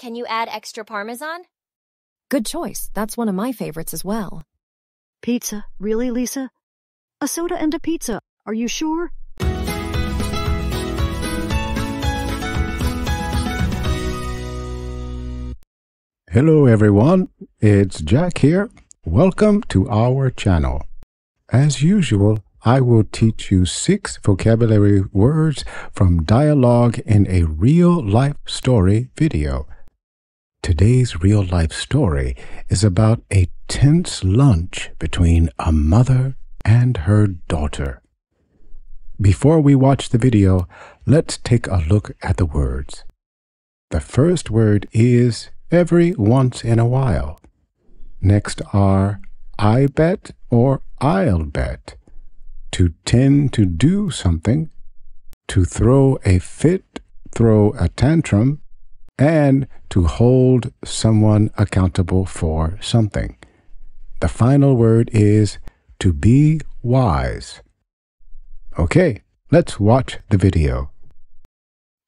can you add extra parmesan? Good choice. That's one of my favorites as well. Pizza? Really, Lisa? A soda and a pizza. Are you sure? Hello everyone, it's Jack here. Welcome to our channel. As usual, I will teach you six vocabulary words from dialogue in a real life story video. Today's real life story is about a tense lunch between a mother and her daughter. Before we watch the video, let's take a look at the words. The first word is every once in a while. Next are I bet or I'll bet. To tend to do something, to throw a fit, throw a tantrum, and to hold someone accountable for something. The final word is to be wise. Okay, let's watch the video.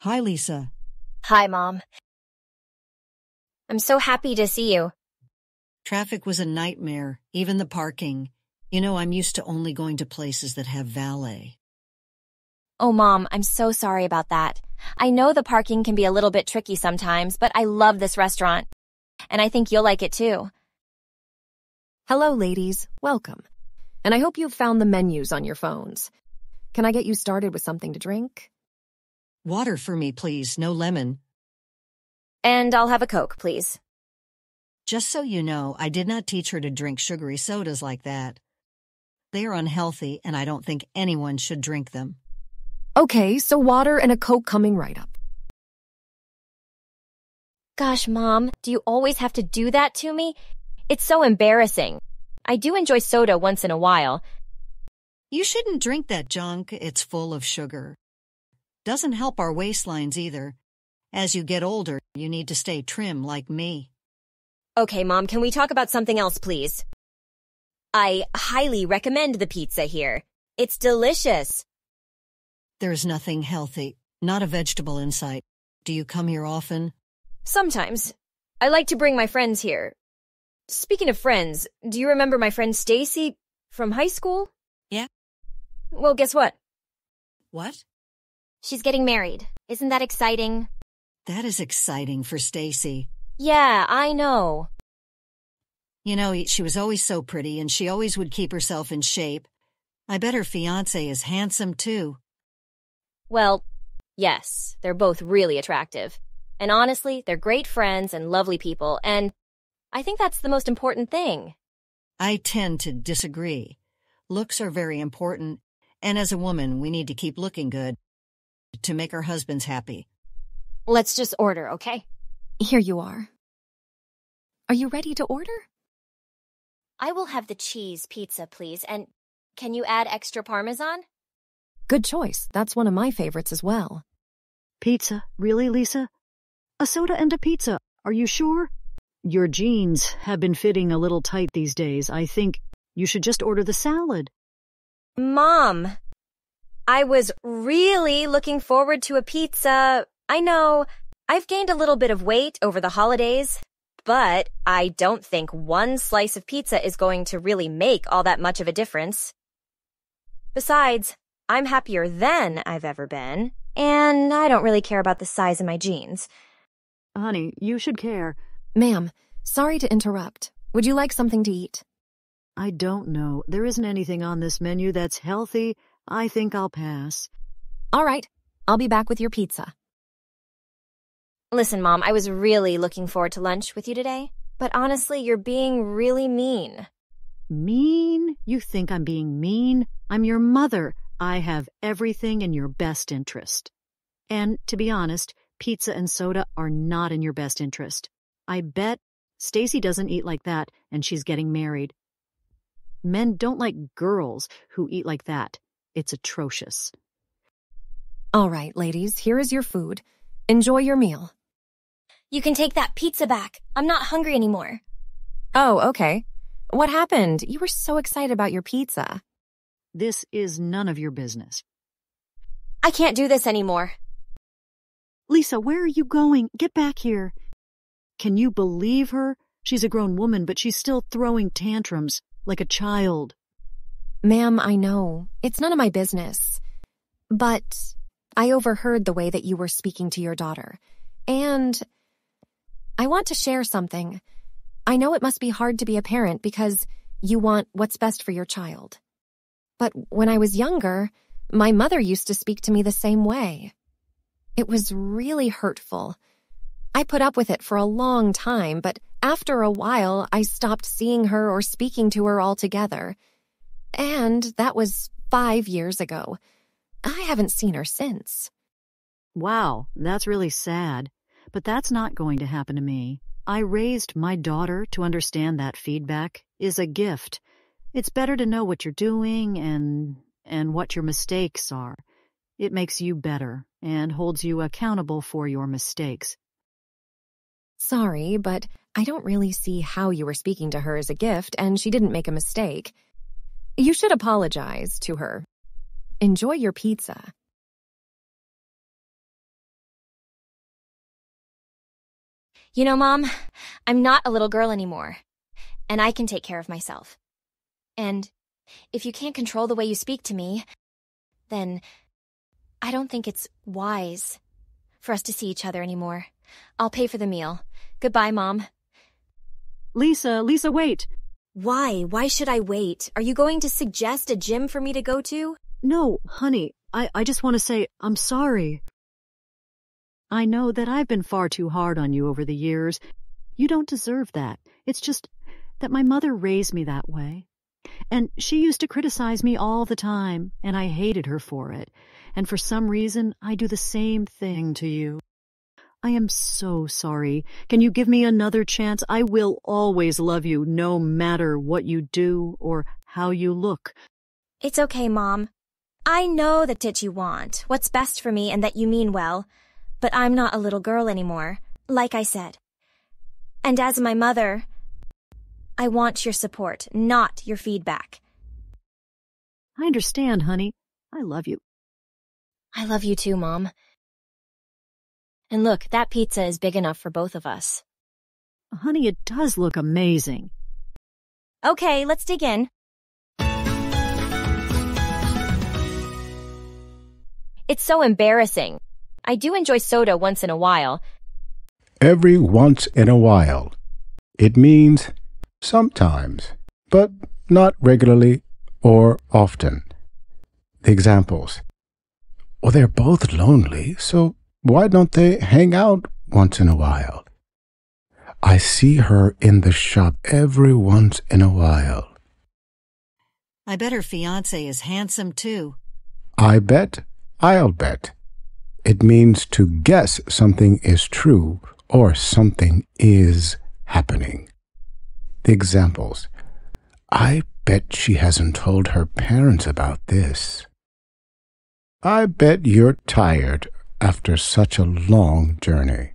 Hi, Lisa. Hi, Mom. I'm so happy to see you. Traffic was a nightmare, even the parking. You know, I'm used to only going to places that have valet. Oh, Mom, I'm so sorry about that. I know the parking can be a little bit tricky sometimes, but I love this restaurant. And I think you'll like it too. Hello, ladies. Welcome. And I hope you've found the menus on your phones. Can I get you started with something to drink? Water for me, please. No lemon. And I'll have a Coke, please. Just so you know, I did not teach her to drink sugary sodas like that. They are unhealthy, and I don't think anyone should drink them. Okay, so water and a Coke coming right up. Gosh, Mom, do you always have to do that to me? It's so embarrassing. I do enjoy soda once in a while. You shouldn't drink that junk. It's full of sugar. Doesn't help our waistlines either. As you get older, you need to stay trim like me. Okay, Mom, can we talk about something else, please? I highly recommend the pizza here. It's delicious. There's nothing healthy, not a vegetable in sight. Do you come here often? Sometimes. I like to bring my friends here. Speaking of friends, do you remember my friend Stacy from high school? Yeah. Well, guess what? What? She's getting married. Isn't that exciting? That is exciting for Stacy. Yeah, I know. You know, she was always so pretty and she always would keep herself in shape. I bet her fiance is handsome too. Well, yes, they're both really attractive. And honestly, they're great friends and lovely people, and I think that's the most important thing. I tend to disagree. Looks are very important, and as a woman, we need to keep looking good to make our husbands happy. Let's just order, okay? Here you are. Are you ready to order? I will have the cheese pizza, please, and can you add extra parmesan? Good choice. That's one of my favorites as well. Pizza? Really, Lisa? A soda and a pizza. Are you sure? Your jeans have been fitting a little tight these days. I think you should just order the salad. Mom, I was really looking forward to a pizza. I know I've gained a little bit of weight over the holidays, but I don't think one slice of pizza is going to really make all that much of a difference. Besides, I'm happier than I've ever been, and I don't really care about the size of my jeans. Honey, you should care. Ma'am, sorry to interrupt. Would you like something to eat? I don't know. There isn't anything on this menu that's healthy. I think I'll pass. All right. I'll be back with your pizza. Listen, Mom, I was really looking forward to lunch with you today, but honestly, you're being really mean. Mean? You think I'm being mean? I'm your mother. I have everything in your best interest. And to be honest, pizza and soda are not in your best interest. I bet Stacy doesn't eat like that and she's getting married. Men don't like girls who eat like that. It's atrocious. All right, ladies, here is your food. Enjoy your meal. You can take that pizza back. I'm not hungry anymore. Oh, okay. What happened? You were so excited about your pizza. This is none of your business. I can't do this anymore. Lisa, where are you going? Get back here. Can you believe her? She's a grown woman, but she's still throwing tantrums like a child. Ma'am, I know. It's none of my business. But I overheard the way that you were speaking to your daughter. And I want to share something. I know it must be hard to be a parent because you want what's best for your child. But when I was younger, my mother used to speak to me the same way. It was really hurtful. I put up with it for a long time, but after a while, I stopped seeing her or speaking to her altogether. And that was five years ago. I haven't seen her since. Wow, that's really sad. But that's not going to happen to me. I raised my daughter to understand that feedback is a gift. It's better to know what you're doing and and what your mistakes are. It makes you better and holds you accountable for your mistakes. Sorry, but I don't really see how you were speaking to her as a gift and she didn't make a mistake. You should apologize to her. Enjoy your pizza. You know, Mom, I'm not a little girl anymore, and I can take care of myself. And if you can't control the way you speak to me, then I don't think it's wise for us to see each other anymore. I'll pay for the meal. Goodbye, Mom. Lisa, Lisa, wait. Why? Why should I wait? Are you going to suggest a gym for me to go to? No, honey, I, I just want to say I'm sorry. I know that I've been far too hard on you over the years. You don't deserve that. It's just that my mother raised me that way. And she used to criticize me all the time, and I hated her for it. And for some reason, I do the same thing to you. I am so sorry. Can you give me another chance? I will always love you, no matter what you do or how you look. It's okay, Mom. I know the tit you want, what's best for me, and that you mean well. But I'm not a little girl anymore, like I said. And as my mother, I want your support, not your feedback. I understand, honey. I love you. I love you too, Mom. And look, that pizza is big enough for both of us. Honey, it does look amazing. Okay, let's dig in. It's so embarrassing. I do enjoy soda once in a while. Every once in a while. It means sometimes, but not regularly or often. The examples. Well, they're both lonely, so why don't they hang out once in a while? I see her in the shop every once in a while. I bet her fiance is handsome too. I bet, I'll bet. It means to guess something is true or something is happening. The examples. I bet she hasn't told her parents about this. I bet you're tired after such a long journey.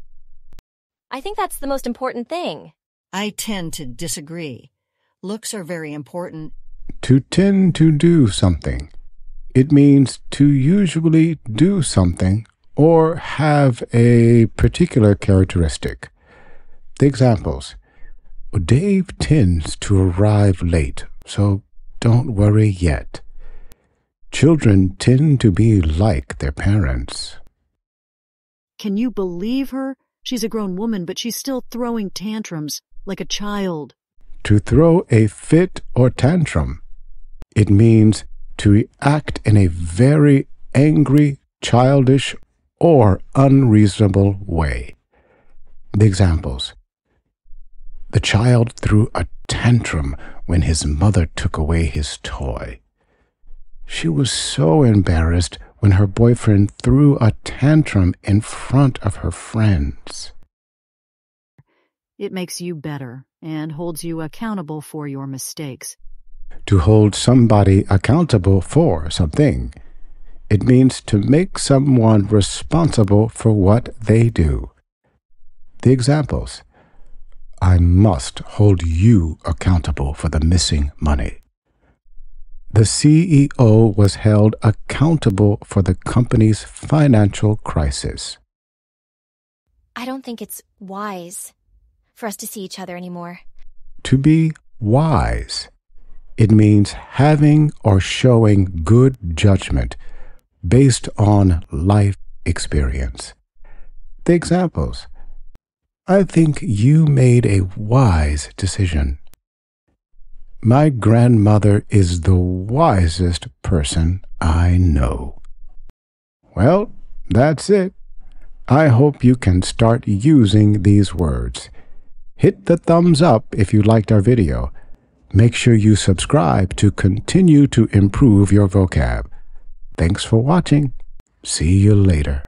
I think that's the most important thing. I tend to disagree. Looks are very important. To tend to do something. It means to usually do something or have a particular characteristic. The examples. Dave tends to arrive late, so don't worry yet. Children tend to be like their parents. Can you believe her? She's a grown woman, but she's still throwing tantrums like a child. To throw a fit or tantrum. It means to act in a very angry, childish, or unreasonable way. The examples. The child threw a tantrum when his mother took away his toy. She was so embarrassed when her boyfriend threw a tantrum in front of her friends. It makes you better and holds you accountable for your mistakes. To hold somebody accountable for something. It means to make someone responsible for what they do. The examples. I must hold you accountable for the missing money. The CEO was held accountable for the company's financial crisis. I don't think it's wise for us to see each other anymore. To be wise. It means having or showing good judgment based on life experience. The examples. I think you made a wise decision. My grandmother is the wisest person I know. Well, that's it. I hope you can start using these words. Hit the thumbs up if you liked our video. Make sure you subscribe to continue to improve your vocab. Thanks for watching. See you later.